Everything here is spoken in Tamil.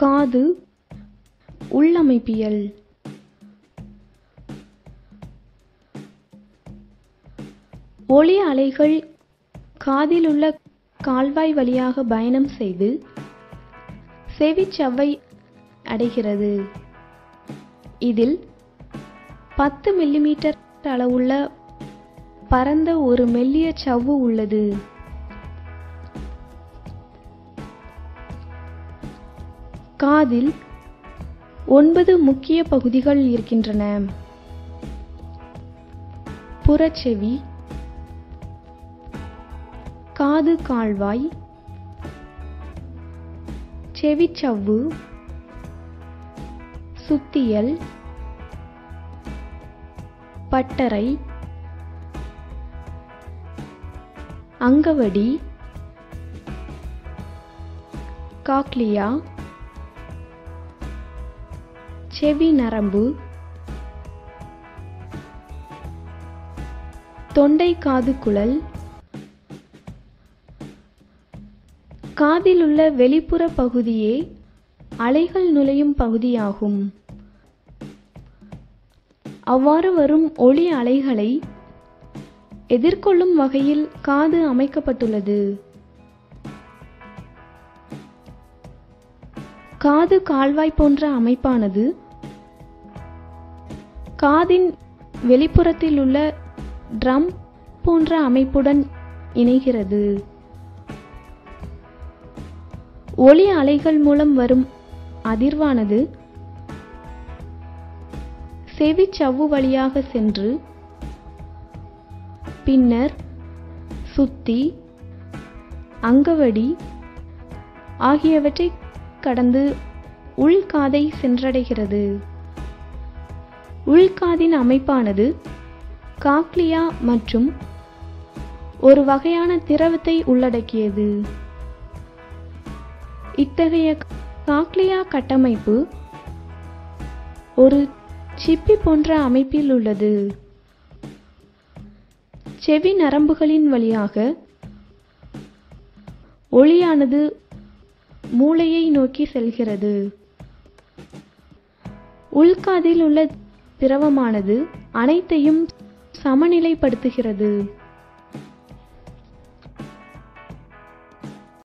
காது உள்ளமைப்பியல். ஒளி அலைகள் காதிலுள்ள கால்வாய் வழியாக பயணம் செய்து செவிச்சவ்வை அடைகிறது. இதில் பத்து மில்லிமீட்டர் அளவுள்ள பரந்த ஒரு மெல்லிய சவ்வு உள்ளது. காதில் ஒன்பது முக்கிய பகுதிகள் இருக்கின்றன. புறச்செவி காது கால்வாய் செவிச்சவ்வு சுத்தியல் பட்டறை அங்கவடி காக்லியா செவி நரம்பு. தொண்டை காது குழல். காதில் உள்ள வெளிப்புற பகுதியே அலைகள் நுழையும் பகுதியாகும். அவ்வாறு வரும் ஒளி அலைகளை எதிர்கொள்ளும் வகையில் காது அமைக்கப்பட்டுள்ளது. காது கால்வாய் போன்ற அமைப்பானது காதின் வெளிப்புறத்தில் உள்ள ட்ரம் போன்ற அமைப்புடன் இணைகிறது. ஒளி அலைகள் மூலம் வரும் அதிர்வானது செவிச்சவ்வு வழியாக சென்று பின்னர் சுத்தி அங்கவடி ஆகியவற்றை கடந்து உள்காதை சென்றடைகிறது. உள்காதின் அமைப்பானது காக்லியா மற்றும் ஒரு வகையான திரவத்தை உள்ளடக்கியது. இத்தகைய காக்லியா கட்டமைப்பு ஒரு சிப்பி போன்ற அமைப்பில் உள்ளது. செவி நரம்புகளின் வழியாக ஒளியானது மூளையை நோக்கி செல்கிறது. உள்காதில் உள்ள திரவமானது அனைத்தையும் சமநிலைப்படுத்துகிறது.